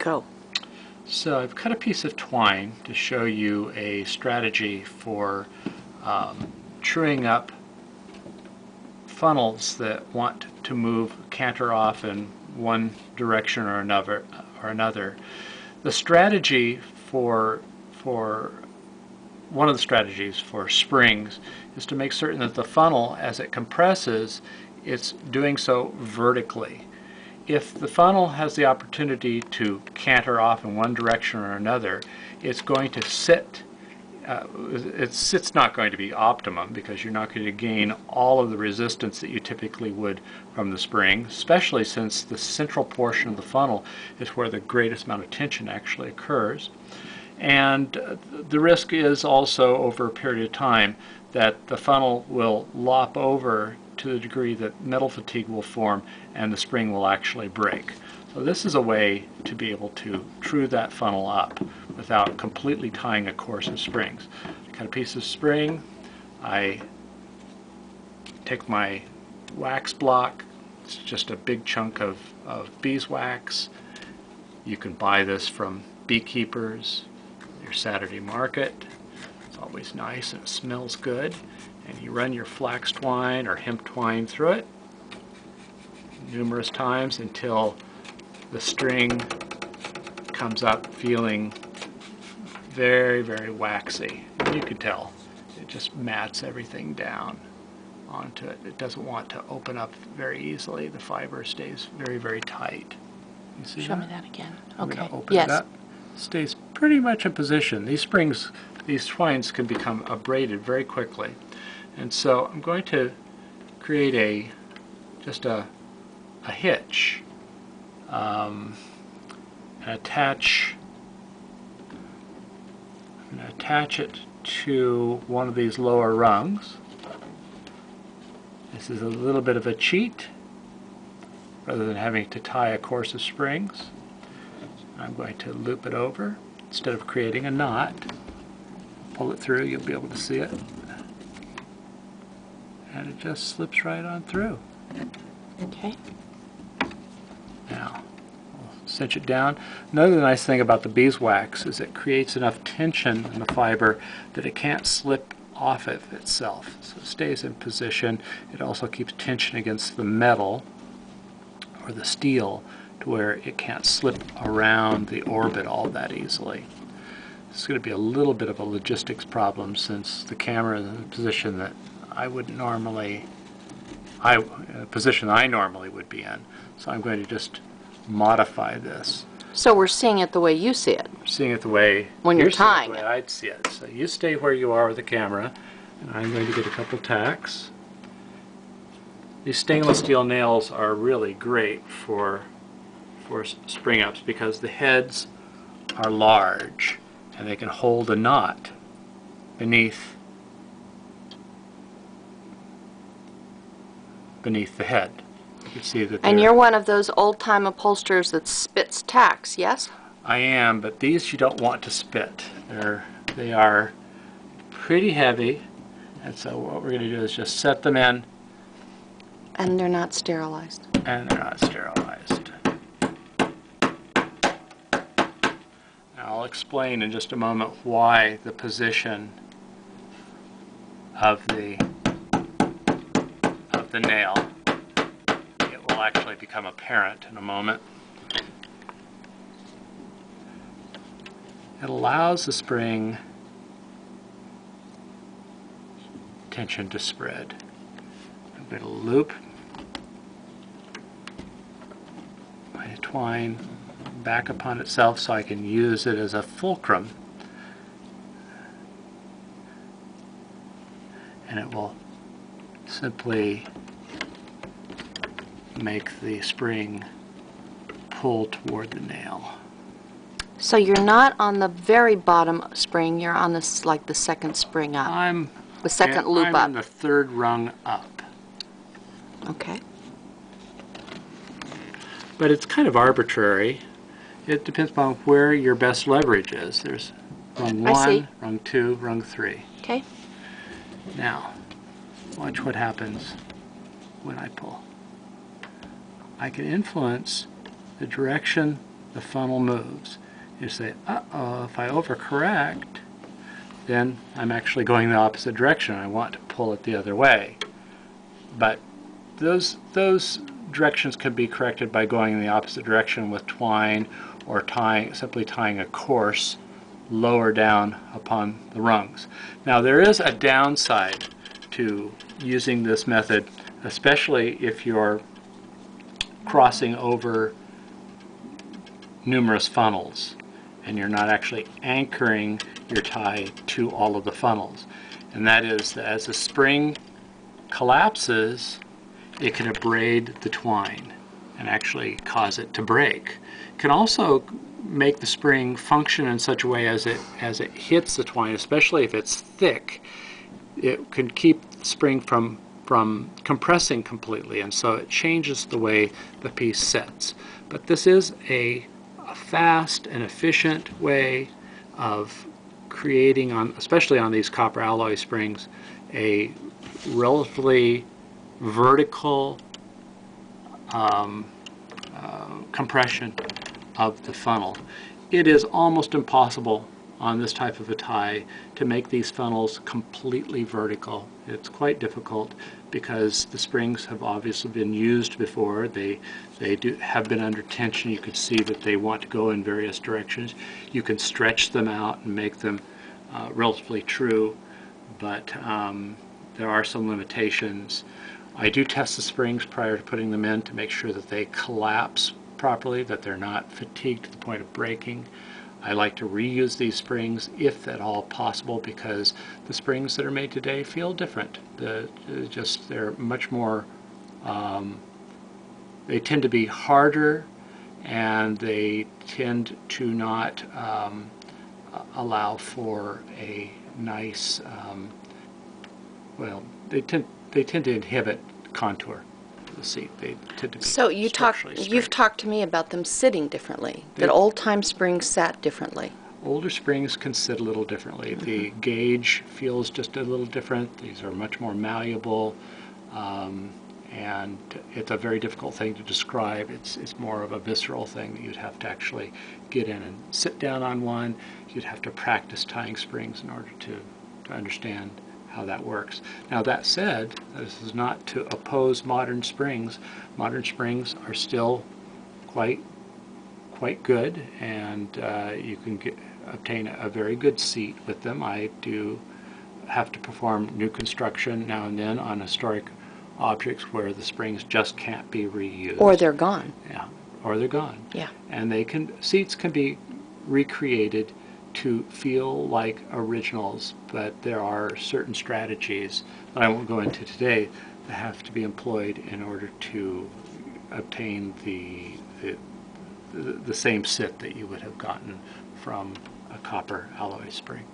Go. So I've cut a piece of twine to show you a strategy for um, truing up funnels that want to move canter off in one direction or another. Or another. The strategy for for one of the strategies for springs is to make certain that the funnel, as it compresses, it's doing so vertically. If the funnel has the opportunity to canter off in one direction or another, it's going to sit uh, it's, not going to be optimum because you're not going to gain all of the resistance that you typically would from the spring, especially since the central portion of the funnel is where the greatest amount of tension actually occurs. And uh, the risk is also over a period of time that the funnel will lop over to the degree that metal fatigue will form and the spring will actually break. So this is a way to be able to true that funnel up without completely tying a course of springs. Cut a piece of spring, I take my wax block, it's just a big chunk of, of beeswax. You can buy this from beekeepers, your Saturday market. It's always nice and it smells good. And you run your flax twine or hemp twine through it numerous times until the string comes up feeling very, very waxy. And you can tell it just mats everything down onto it. It doesn't want to open up very easily. The fiber stays very, very tight. You see Show that? me that again. I'm Okay. open yes. it up. Stays pretty much in position. These springs, these twines can become abraded very quickly. And so I'm going to create a, just a, a hitch um, and attach attach it to one of these lower rungs. This is a little bit of a cheat rather than having to tie a course of springs. I'm going to loop it over instead of creating a knot. Pull it through, you'll be able to see it. And it just slips right on through. Okay. Now, we'll cinch it down. Another nice thing about the beeswax is it creates enough tension in the fiber that it can't slip off of itself. So it stays in position. It also keeps tension against the metal or the steel to where it can't slip around the orbit all that easily. It's going to be a little bit of a logistics problem since the camera is in a position that I would normally, I, a position I normally would be in. So I'm going to just modify this. So we're seeing it the way you see it. Seeing it the way When you're it tying the way it. I'd see it. So you stay where you are with the camera, and I'm going to get a couple tacks. These stainless steel nails are really great for for spring ups because the heads are large and they can hold a knot beneath beneath the head. You can see that And you're one of those old-time upholsterers that spits tacks, yes? I am, but these you don't want to spit. They're they are pretty heavy, and so what we're going to do is just set them in, And they're not sterilized. and they're not sterilized. Now I'll explain in just a moment why the position of the of the nail. It will actually become apparent in a moment. It allows the spring tension to spread. I'm going to loop my twine back upon itself so I can use it as a fulcrum. And it will simply make the spring pull toward the nail. So you're not on the very bottom spring, you're on this, like the second spring up, I'm the second loop I'm up. on the third rung up. Okay. But it's kind of arbitrary. It depends upon where your best leverage is. There's rung I see. one, rung two, rung three. Okay. Now, watch what happens when I pull. I can influence the direction the funnel moves. You say, uh-oh, if I overcorrect, then I'm actually going the opposite direction. I want to pull it the other way. But those, those directions can be corrected by going in the opposite direction with twine or tying, simply tying a course lower down upon the rungs. Now there is a downside to using this method, especially if you're crossing over numerous funnels and you're not actually anchoring your tie to all of the funnels. And that is that as the spring collapses, it can abrade the twine and actually cause it to break. It can also make the spring function in such a way as it as it hits the twine, especially if it's thick, it can keep the spring from from compressing completely, and so it changes the way the piece sets. But this is a, a fast and efficient way of creating on, especially on these copper alloy springs, a relatively vertical um, uh, compression of the funnel. It is almost impossible on this type of a tie to make these funnels completely vertical. It's quite difficult because the springs have obviously been used before. They, they do have been under tension. You can see that they want to go in various directions. You can stretch them out and make them uh, relatively true, but um, there are some limitations. I do test the springs prior to putting them in to make sure that they collapse properly, that they're not fatigued to the point of breaking. I like to reuse these springs if at all possible because the springs that are made today feel different. The, just they're much more, um, they tend to be harder and they tend to not um, allow for a nice, um, well, they tend, they tend to inhibit contour the seat. They tend to be So you talk, you've talked to me about them sitting differently, that old-time springs sat differently. Older springs can sit a little differently. The gauge feels just a little different. These are much more malleable, um, and it's a very difficult thing to describe. It's it's more of a visceral thing that you'd have to actually get in and sit down on one. You'd have to practice tying springs in order to to understand how that works. Now that said, this is not to oppose modern springs. Modern springs are still quite quite good, and uh, you can get, obtain a very good seat with them. I do have to perform new construction now and then on historic objects where the springs just can't be reused. Or they're gone, yeah, or they're gone. yeah. And they can seats can be recreated to feel like originals, but there are certain strategies that I won't go into today that have to be employed in order to obtain the, the the same sit that you would have gotten from a copper alloy spring.